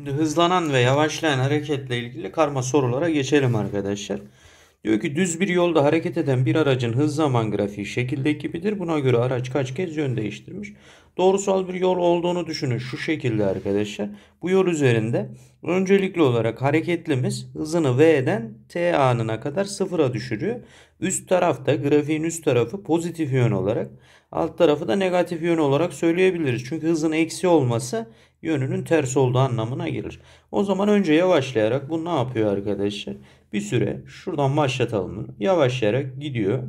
Şimdi hızlanan ve yavaşlayan hareketle ilgili karma sorulara geçelim arkadaşlar. Diyor ki düz bir yolda hareket eden bir aracın hız zaman grafiği şekilde gibidir. Buna göre araç kaç kez yön değiştirmiş. Doğrusal bir yol olduğunu düşünün şu şekilde arkadaşlar. Bu yol üzerinde öncelikli olarak hareketlimiz hızını V'den T anına kadar sıfıra düşürüyor. Üst tarafta grafiğin üst tarafı pozitif yön olarak alt tarafı da negatif yön olarak söyleyebiliriz. Çünkü hızın eksi olması yönünün ters olduğu anlamına gelir. O zaman önce yavaşlayarak bu ne yapıyor arkadaşlar? Bir süre şuradan başlatalım bunu. Yavaşlayarak gidiyor.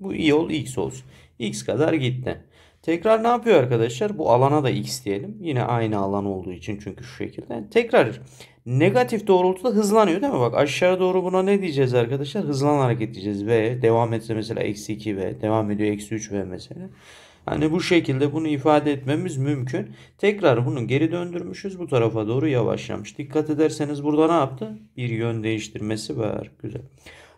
Bu yol x olsun. x kadar gitti. Tekrar ne yapıyor arkadaşlar? Bu alana da x diyelim. Yine aynı alan olduğu için çünkü şu şekilde. Tekrar negatif doğrultuda hızlanıyor değil mi? Bak aşağı doğru buna ne diyeceğiz arkadaşlar? Hızlan hareket diyeceğiz. V devam etse mesela eksi 2 V. Devam ediyor eksi 3 V mesela. Hani bu şekilde bunu ifade etmemiz mümkün. Tekrar bunu geri döndürmüşüz. Bu tarafa doğru yavaşlamış. Dikkat ederseniz burada ne yaptı? Bir yön değiştirmesi var. Güzel.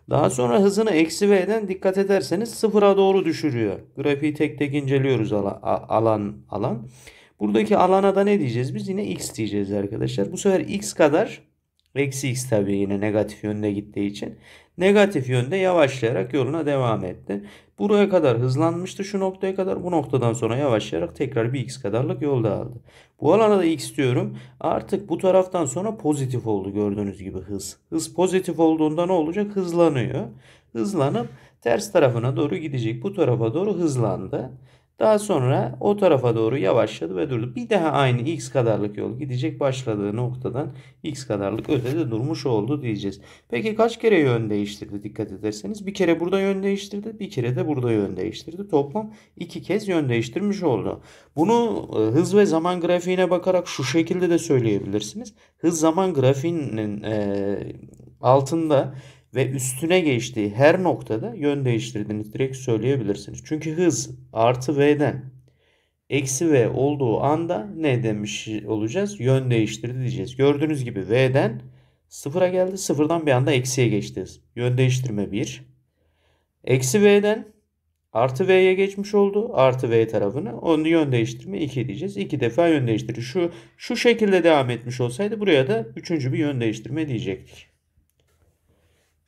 Daha sonra hızını eksi v'den dikkat ederseniz sıfıra doğru düşürüyor. Grafiği tek tek inceliyoruz alan alan. Buradaki alana da ne diyeceğiz? Biz yine x diyeceğiz arkadaşlar. Bu sefer x kadar eksi x tabii yine negatif yönde gittiği için negatif yönde yavaşlayarak yoluna devam etti. Buraya kadar hızlanmıştı şu noktaya kadar. Bu noktadan sonra yavaşlayarak tekrar bir x kadarlık yolda aldı. Bu alana da x diyorum. Artık bu taraftan sonra pozitif oldu gördüğünüz gibi hız. Hız pozitif olduğunda ne olacak? Hızlanıyor. Hızlanıp ters tarafına doğru gidecek. Bu tarafa doğru hızlandı. Daha sonra o tarafa doğru yavaşladı ve durdu. Bir daha aynı x kadarlık yol gidecek başladığı noktadan x kadarlık ötede durmuş oldu diyeceğiz. Peki kaç kere yön değiştirdi dikkat ederseniz? Bir kere burada yön değiştirdi, bir kere de burada yön değiştirdi. Toplam iki kez yön değiştirmiş oldu. Bunu e, hız ve zaman grafiğine bakarak şu şekilde de söyleyebilirsiniz. Hız zaman grafiğinin e, altında ve üstüne geçtiği her noktada yön değiştirdiğini direkt söyleyebilirsiniz. Çünkü hız artı v'den eksi v olduğu anda ne demiş olacağız? Yön değiştirdi diyeceğiz. Gördüğünüz gibi v'den sıfıra geldi. Sıfırdan bir anda eksiye geçti. Yön değiştirme 1. Eksi v'den artı v'ye geçmiş oldu. Artı v tarafını. Onu yön değiştirme 2 diyeceğiz. 2 defa yön değiştirdi. Şu, şu şekilde devam etmiş olsaydı buraya da üçüncü bir yön değiştirme diyecektik.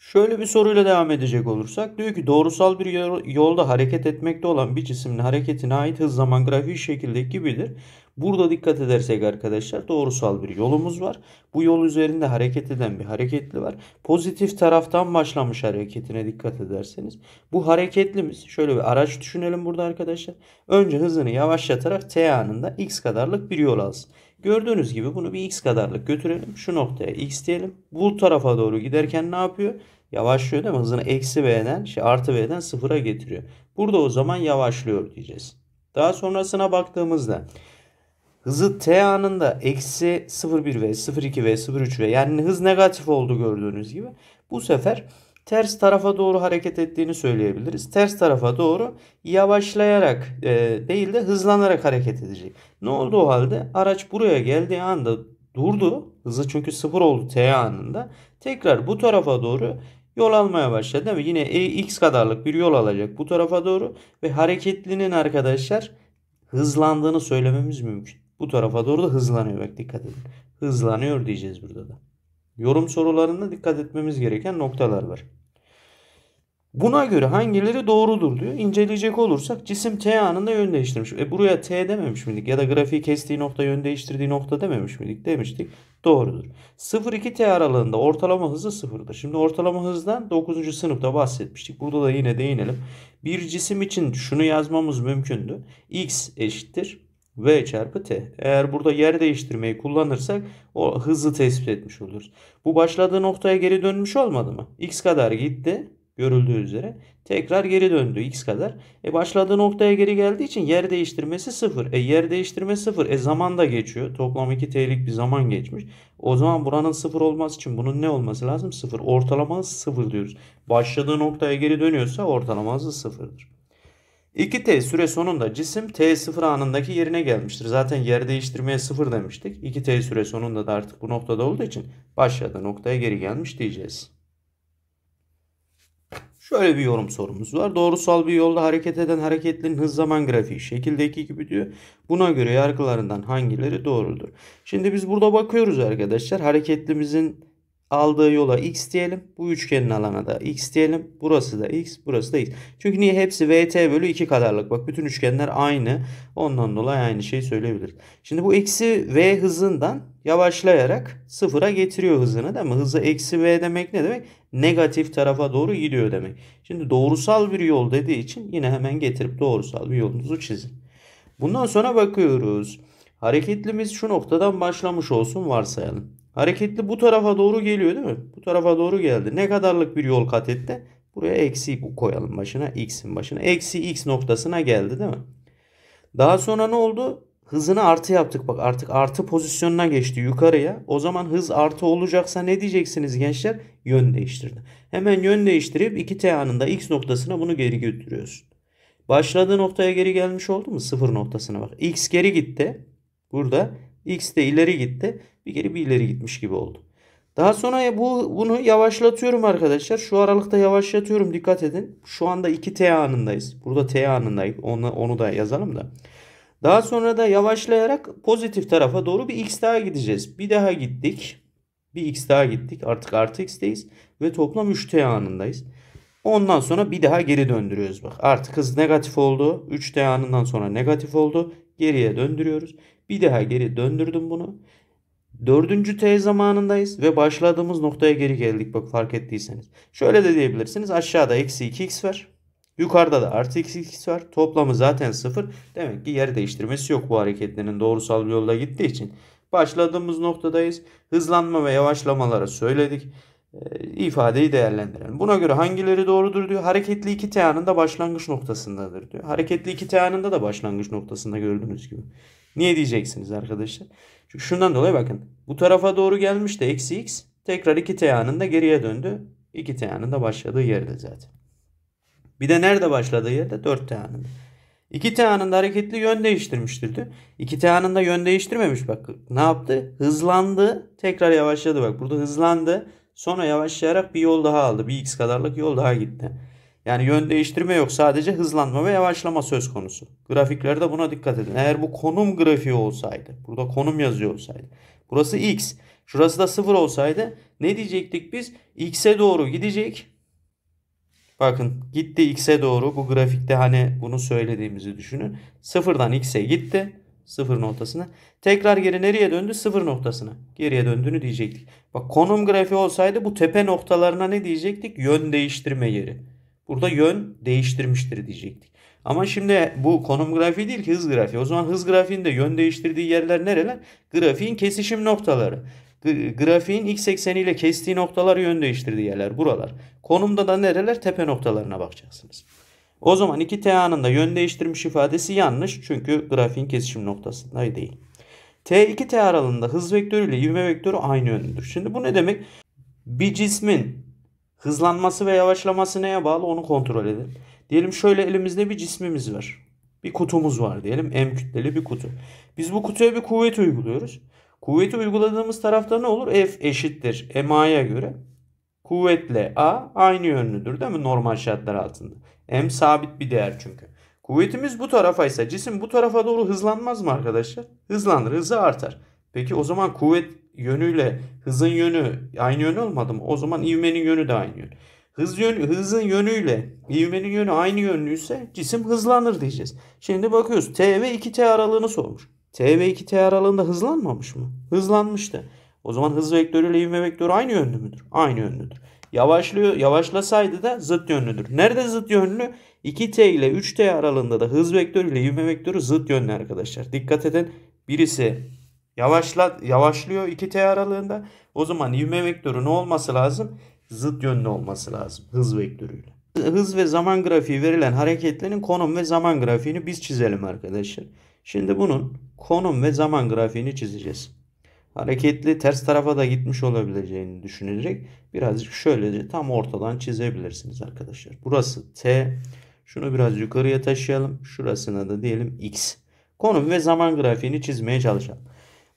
Şöyle bir soruyla devam edecek olursak diyor ki doğrusal bir yolda hareket etmekte olan bir cismin hareketine ait hız zaman grafiği şekilde gibidir. Burada dikkat edersek arkadaşlar doğrusal bir yolumuz var. Bu yol üzerinde hareket eden bir hareketli var. Pozitif taraftan başlamış hareketine dikkat ederseniz. Bu hareketlimiz şöyle bir araç düşünelim burada arkadaşlar. Önce hızını yavaşlatarak t anında x kadarlık bir yol alsın. Gördüğünüz gibi bunu bir x kadarlık götürelim. Şu noktaya x diyelim. Bu tarafa doğru giderken ne yapıyor? Yavaşlıyor değil mi? Hızını eksi v'den şey artı v'den sıfıra getiriyor. Burada o zaman yavaşlıyor diyeceğiz. Daha sonrasına baktığımızda hızı t anında eksi 0,1 v, 0,2 v, 0,3 v yani hız negatif oldu gördüğünüz gibi. Bu sefer ters tarafa doğru hareket ettiğini söyleyebiliriz. Ters tarafa doğru yavaşlayarak e, değil de hızlanarak hareket edecek. Ne oldu o halde? Araç buraya geldiği anda durdu. Hızı çünkü sıfır oldu t anında. Tekrar bu tarafa doğru yol almaya başladı değil mi? Yine e, x kadarlık bir yol alacak bu tarafa doğru ve hareketlinin arkadaşlar hızlandığını söylememiz mümkün. Bu tarafa doğru da hızlanıyor. Bak dikkat edin. Hızlanıyor diyeceğiz burada da. Yorum sorularında dikkat etmemiz gereken noktalar var. Buna göre hangileri doğrudur diyor. İnceleyecek olursak cisim t anında yön değiştirmiş. E buraya t dememiş miydik? Ya da grafiği kestiği nokta yön değiştirdiği nokta dememiş miydik? Demiştik. Doğrudur. 0-2t aralığında ortalama hızı sıfırdır. Şimdi ortalama hızdan 9. sınıfta bahsetmiştik. Burada da yine değinelim. Bir cisim için şunu yazmamız mümkündü. x eşittir v çarpı t. Eğer burada yer değiştirmeyi kullanırsak o hızı tespit etmiş oluruz. Bu başladığı noktaya geri dönmüş olmadı mı? x kadar gitti görüldüğü üzere tekrar geri döndü x kadar. E başladığı noktaya geri geldiği için yer değiştirmesi sıfır. E yer değiştirme sıfır. E zaman da geçiyor. Toplam 2 t'lik bir zaman geçmiş. O zaman buranın sıfır olması için bunun ne olması lazım? Sıfır. Ortalama hız sıfır diyoruz. Başladığı noktaya geri dönüyorsa ortalama hızı sıfırdır. 2t süre sonunda cisim t0 anındaki yerine gelmiştir. Zaten yer değiştirmeye sıfır demiştik. 2t süre sonunda da artık bu noktada olduğu için başladığı noktaya geri gelmiş diyeceğiz. Şöyle bir yorum sorumuz var. Doğrusal bir yolda hareket eden hareketlinin hız zaman grafiği şekildeki gibi diyor. Buna göre yargılarından hangileri doğrudur? Şimdi biz burada bakıyoruz arkadaşlar. Hareketlimizin aldığı yola x diyelim. Bu üçgenin alana da x diyelim. Burası da x, burası da x. Çünkü niye hepsi vt bölü 2 kadarlık. Bak bütün üçgenler aynı. Ondan dolayı aynı şeyi söyleyebiliriz. Şimdi bu eksi v hızından yavaşlayarak sıfıra getiriyor hızını değil mi? Hızı eksi v demek ne demek? Negatif tarafa doğru gidiyor demek. Şimdi doğrusal bir yol dediği için yine hemen getirip doğrusal bir yolunuzu çizin. Bundan sonra bakıyoruz. Hareketlimiz şu noktadan başlamış olsun varsayalım. Hareketli bu tarafa doğru geliyor değil mi? Bu tarafa doğru geldi. Ne kadarlık bir yol kat etti? Buraya eksi koyalım başına. X'in başına. Eksi X noktasına geldi değil mi? Daha sonra ne oldu? Hızını artı yaptık. Bak artık artı pozisyonuna geçti yukarıya. O zaman hız artı olacaksa ne diyeceksiniz gençler? Yön değiştirdi. Hemen yön değiştirip 2t anında x noktasına bunu geri götürüyorsun. Başladığı noktaya geri gelmiş oldu mu? Sıfır noktasına bak. x geri gitti. Burada x de ileri gitti. Bir geri bir ileri gitmiş gibi oldu. Daha sonra bu bunu yavaşlatıyorum arkadaşlar. Şu aralıkta yavaşlatıyorum. Dikkat edin. Şu anda 2t anındayız. Burada t anındayız. Onu, onu da yazalım da. Daha sonra da yavaşlayarak pozitif tarafa doğru bir x daha gideceğiz. Bir daha gittik. Bir x daha gittik. Artık artı x'teyiz. Ve toplam 3t anındayız. Ondan sonra bir daha geri döndürüyoruz bak. Artık hız negatif oldu. 3t anından sonra negatif oldu. Geriye döndürüyoruz. Bir daha geri döndürdüm bunu. Dördüncü T zamanındayız ve başladığımız noktaya geri geldik bak fark ettiyseniz. Şöyle de diyebilirsiniz aşağıda eksi 2x var. Yukarıda da artı x var. Toplamı zaten sıfır. Demek ki yer değiştirmesi yok bu hareketlerin doğrusal bir yolda gittiği için. Başladığımız noktadayız. Hızlanma ve yavaşlamaları söyledik. İfadeyi değerlendirelim. Buna göre hangileri doğrudur diyor. Hareketli 2 t anında başlangıç noktasındadır diyor. Hareketli 2 t anında da başlangıç noktasında gördüğünüz gibi. Niye diyeceksiniz arkadaşlar? Çünkü şundan dolayı bakın. Bu tarafa doğru gelmiş de eksi x. Tekrar 2t anında geriye döndü. 2t anında başladığı yerde zaten. Bir de nerede başladığı yerde? 4t anında. 2t anında hareketli yön değiştirmiştir diyor. 2t anında yön değiştirmemiş bak. Ne yaptı? Hızlandı. Tekrar yavaşladı bak. Burada hızlandı. Sonra yavaşlayarak bir yol daha aldı. Bir x kadarlık yol daha gitti. Yani yön değiştirme yok. Sadece hızlanma ve yavaşlama söz konusu. Grafiklerde buna dikkat edin. Eğer bu konum grafiği olsaydı. Burada konum yazıyor olsaydı. Burası x. Şurası da 0 olsaydı ne diyecektik biz? X'e doğru gidecek. Bakın gitti x'e doğru. Bu grafikte hani bunu söylediğimizi düşünün. Sıfırdan x'e gitti. Sıfır noktasına. Tekrar geri nereye döndü? Sıfır noktasına. Geriye döndüğünü diyecektik. Bak konum grafiği olsaydı bu tepe noktalarına ne diyecektik? Yön değiştirme yeri. Burada yön değiştirmiştir diyecektik. Ama şimdi bu konum grafiği değil ki hız grafiği. O zaman hız grafiğinde yön değiştirdiği yerler nereler? Grafiğin kesişim noktaları. Grafiğin x ekseniyle kestiği noktalar yön değiştirdiği yerler buralar. Konumda da nereler? Tepe noktalarına bakacaksınız. O zaman 2 t anında yön değiştirmiş ifadesi yanlış. Çünkü grafiğin kesişim noktasında değil. T2T aralığında hız vektörü ile ivme vektörü aynı yönlüdür. Şimdi bu ne demek? Bir cismin Hızlanması ve yavaşlaması neye bağlı onu kontrol edelim. Diyelim şöyle elimizde bir cismimiz var. Bir kutumuz var diyelim. M kütleli bir kutu. Biz bu kutuya bir kuvvet uyguluyoruz. Kuvveti uyguladığımız tarafta ne olur? F eşittir MA'ya göre. Kuvvetle A aynı yönlüdür değil mi normal şartlar altında? M sabit bir değer çünkü. Kuvvetimiz bu tarafa ise cisim bu tarafa doğru hızlanmaz mı arkadaşlar? Hızlanır, hızı artar. Peki o zaman kuvvet yönüyle hızın yönü aynı yön olmadı mı? O zaman ivmenin yönü de aynı yön. Hız yönü, hızın yönüyle ivmenin yönü aynı yönlüyse cisim hızlanır diyeceğiz. Şimdi bakıyoruz T ve 2T aralığını sormuş. T ve 2T aralığında hızlanmamış mı? Hızlanmıştı. O zaman hız vektörü ile ivme vektörü aynı yönlü müdür? Aynı yönlüdür. Yavaşlıyor, yavaşlasaydı da zıt yönlüdür. Nerede zıt yönlü? 2T ile 3T aralığında da hız vektörü ile ivme vektörü zıt yönlü arkadaşlar. Dikkat edin. Birisi Yavaşla, yavaşlıyor 2T aralığında. O zaman ivme vektörü ne olması lazım? Zıt yönlü olması lazım hız vektörüyle. Hız ve zaman grafiği verilen hareketlerin konum ve zaman grafiğini biz çizelim arkadaşlar. Şimdi bunun konum ve zaman grafiğini çizeceğiz. Hareketli ters tarafa da gitmiş olabileceğini düşünerek birazcık şöylece tam ortadan çizebilirsiniz arkadaşlar. Burası T. Şunu biraz yukarıya taşıyalım. Şurasına da diyelim X. Konum ve zaman grafiğini çizmeye çalışalım.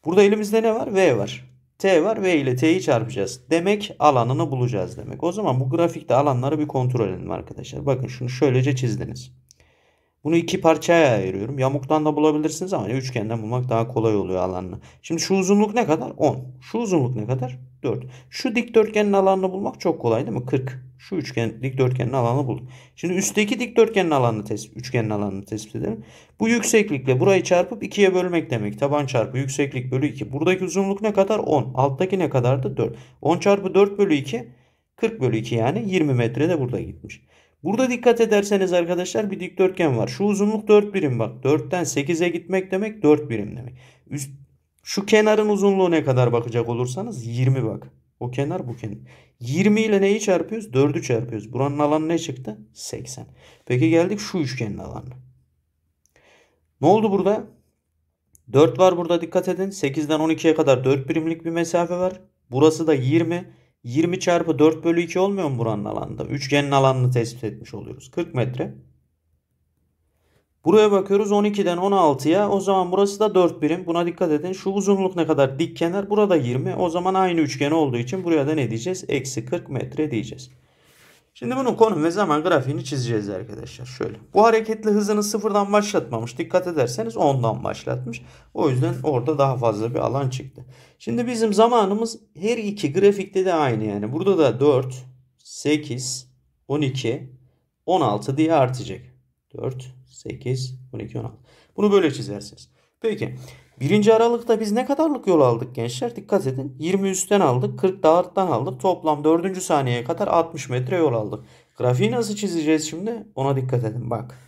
Burada elimizde ne var? V var. T var. V ile T'yi çarpacağız. Demek alanını bulacağız demek. O zaman bu grafikte alanları bir kontrol edelim arkadaşlar. Bakın şunu şöylece çizdiniz. Bunu iki parçaya ayırıyorum. Yamuktan da bulabilirsiniz ama üçgenden bulmak daha kolay oluyor alanını. Şimdi şu uzunluk ne kadar? 10. Şu uzunluk ne kadar? 4. Şu dikdörtgenin alanını bulmak çok kolay değil mi? 40. Şu üçgen dikdörtgenin alanını bulduk. Şimdi üstteki dikdörtgenin alanını tespit, üçgenin alanını tespit edelim. Bu yükseklikle burayı çarpıp 2'ye bölmek demek. Taban çarpı yükseklik bölü 2. Buradaki uzunluk ne kadar? 10. Alttaki ne kadardı? 4. 10 çarpı 4 bölü 2 40 bölü 2 yani 20 metre de burada gitmiş. Burada dikkat ederseniz arkadaşlar bir dikdörtgen var. Şu uzunluk 4 birim bak. 4'ten 8'e gitmek demek 4 birim demek. Üst, şu kenarın uzunluğu ne kadar bakacak olursanız 20 bak. O kenar bu kenar. 20 ile neyi çarpıyoruz? 4'ü çarpıyoruz. Buranın alanı ne çıktı? 80. Peki geldik şu üçgenin alanına. Ne oldu burada? 4 var burada dikkat edin. 8'den 12'ye kadar 4 birimlik bir mesafe var. Burası da 20. 20 çarpı 4 bölü 2 olmuyor mu buranın alanında? Üçgenin alanını tespit etmiş oluyoruz. 40 metre. Buraya bakıyoruz 12'den 16'ya. O zaman burası da 4 birim. Buna dikkat edin. Şu uzunluk ne kadar? Dik kenar. Burada 20. O zaman aynı üçgen olduğu için buraya da ne diyeceğiz? Eksi 40 metre diyeceğiz. Şimdi bunun konum ve zaman grafiğini çizeceğiz arkadaşlar. Şöyle. Bu hareketli hızını sıfırdan başlatmamış. Dikkat ederseniz 10'dan başlatmış. O yüzden orada daha fazla bir alan çıktı. Şimdi bizim zamanımız her iki grafikte de aynı yani. Burada da 4, 8, 12, 16 diye artacak. 4, 8, 12, 16. Bunu böyle çizersiniz. Peki. Birinci aralıkta biz ne kadarlık yol aldık gençler? Dikkat edin. 20 üstten aldık. 40 da alttan aldık. Toplam 4. saniyeye kadar 60 metre yol aldık. Grafiği nasıl çizeceğiz şimdi? Ona dikkat edin. Bak.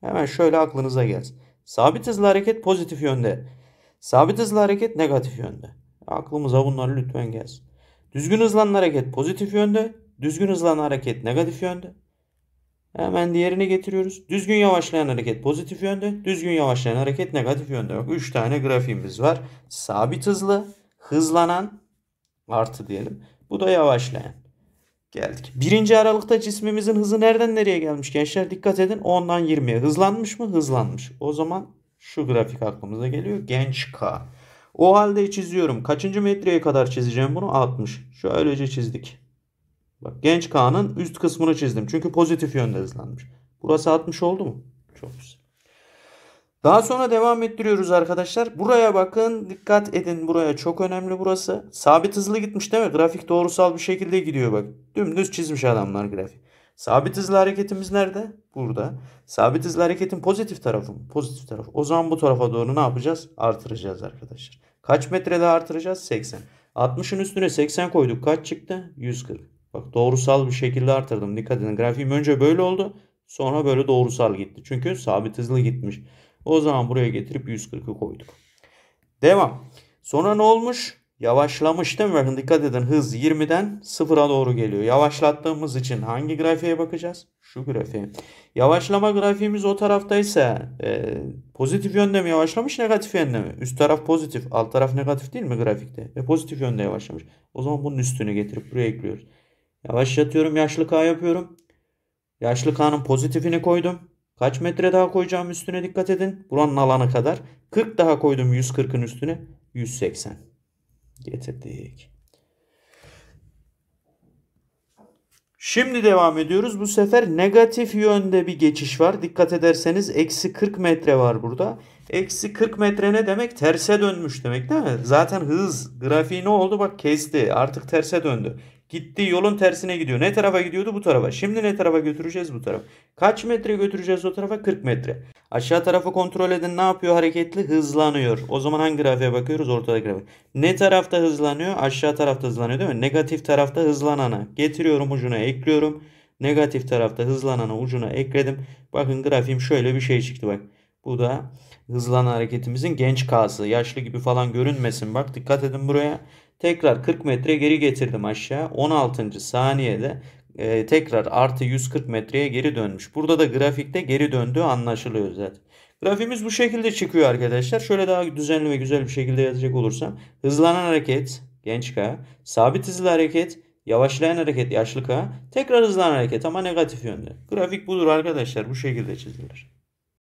Hemen şöyle aklınıza gelsin. Sabit hızlı hareket pozitif yönde. Sabit hızlı hareket negatif yönde. Aklımıza bunlar lütfen gelsin. Düzgün hızlanan hareket pozitif yönde. Düzgün hızlanan hareket negatif yönde. Hemen diğerini getiriyoruz. Düzgün yavaşlayan hareket pozitif yönde. Düzgün yavaşlayan hareket negatif yönde. Bak 3 tane grafiğimiz var. Sabit hızlı, hızlanan artı diyelim. Bu da yavaşlayan. Geldik. Birinci aralıkta cismimizin hızı nereden nereye gelmiş gençler? Dikkat edin 10'dan 20'ye. Hızlanmış mı? Hızlanmış. O zaman şu grafik aklımıza geliyor. Genç K. O halde çiziyorum. Kaçıncı metreye kadar çizeceğim bunu? 60. Şöylece çizdik. Bak genç K'nın üst kısmını çizdim. Çünkü pozitif yönde hızlanmış. Burası 60 oldu mu? Çok güzel. Daha sonra devam ettiriyoruz arkadaşlar. Buraya bakın. Dikkat edin. Buraya çok önemli burası. Sabit hızlı gitmiş değil mi? Grafik doğrusal bir şekilde gidiyor bak. Dümdüz çizmiş adamlar grafik. Sabit hızlı hareketimiz nerede? Burada. Sabit hızlı hareketin pozitif tarafı mı? Pozitif tarafı. O zaman bu tarafa doğru ne yapacağız? Artıracağız arkadaşlar. Kaç metre daha artıracağız? 80. 60'ın üstüne 80 koyduk. Kaç çıktı? 140. Bak doğrusal bir şekilde artırdım. Dikkat edin. Grafiğim önce böyle oldu. Sonra böyle doğrusal gitti. Çünkü sabit hızlı gitmiş. O zaman buraya getirip 140'ı koyduk. Devam. Sonra ne olmuş? Yavaşlamış değil mi? Bakın dikkat edin hız 20'den 0'a doğru geliyor. Yavaşlattığımız için hangi grafiğe bakacağız? Şu grafiğe. Yavaşlama grafiğimiz o taraftaysa e, pozitif yönde mi yavaşlamış negatif yönde mi? Üst taraf pozitif alt taraf negatif değil mi grafikte? Ve pozitif yönde yavaşlamış. O zaman bunun üstünü getirip buraya ekliyoruz. Yavaşlatıyorum yaşlı K yapıyorum. Yaşlı K'nın pozitifini koydum. Kaç metre daha koyacağım üstüne dikkat edin. Buranın alanı kadar. 40 daha koydum 140'ın üstüne. 180. Getirdik. Şimdi devam ediyoruz. Bu sefer negatif yönde bir geçiş var. Dikkat ederseniz eksi 40 metre var burada. Eksi 40 metre ne demek? Terse dönmüş demek değil mi? Zaten hız grafiği ne oldu? Bak kesti. Artık terse döndü. Gittiği yolun tersine gidiyor. Ne tarafa gidiyordu? Bu tarafa. Şimdi ne tarafa götüreceğiz? Bu tarafa. Kaç metre götüreceğiz o tarafa? 40 metre. Aşağı tarafı kontrol edin. Ne yapıyor? Hareketli hızlanıyor. O zaman hangi grafiğe bakıyoruz? Ortada grafik. Ne tarafta hızlanıyor? Aşağı tarafta hızlanıyor değil mi? Negatif tarafta hızlanana. Getiriyorum ucuna ekliyorum. Negatif tarafta hızlanana ucuna ekledim. Bakın grafiğim şöyle bir şey çıktı bak. Bu da hızlanan hareketimizin genç kası. Yaşlı gibi falan görünmesin. Bak dikkat edin buraya. Tekrar 40 metre geri getirdim aşağı. 16. saniyede e, tekrar artı 140 metreye geri dönmüş. Burada da grafikte geri döndüğü anlaşılıyor zaten. Grafimiz bu şekilde çıkıyor arkadaşlar. Şöyle daha düzenli ve güzel bir şekilde yazacak olursam. Hızlanan hareket genç K. Sabit hızlı hareket yavaşlayan hareket yaşlı K. Tekrar hızlanan hareket ama negatif yönde. Grafik budur arkadaşlar. Bu şekilde çizilir.